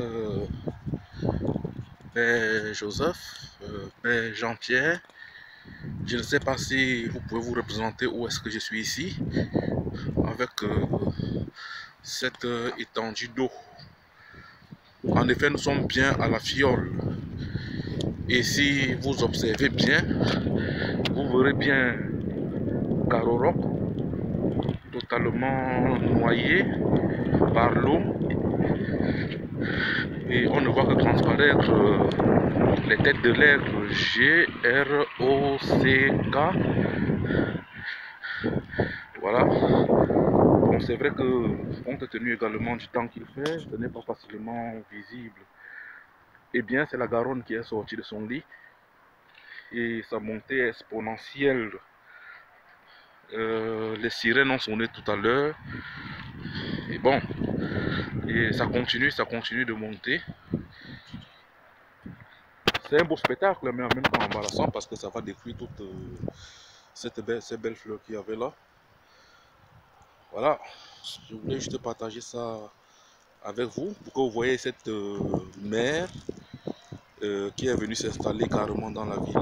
Euh, Père Joseph, euh, Père Jean-Pierre, je ne sais pas si vous pouvez vous représenter où est-ce que je suis ici, avec euh, cette étendue d'eau. En effet, nous sommes bien à la fiole. Et si vous observez bien, vous verrez bien Caroroc totalement noyé par l'eau et on ne voit que transparaître euh, les têtes de lettres G, R, O, C, K. Voilà. Bon, c'est vrai que, compte tenu également du temps qu'il fait, ce n'est pas facilement visible. Eh bien, c'est la Garonne qui est sortie de son lit et sa montée exponentielle. Euh, les sirènes ont sonné tout à l'heure. Et bon, et ça continue, ça continue de monter. C'est un beau spectacle, mais en même temps embarrassant parce que ça va détruire toute euh, cette belle, ces belles fleurs qu'il y avait là. Voilà, je voulais juste partager ça avec vous pour que vous voyez cette euh, mer euh, qui est venue s'installer carrément dans la ville.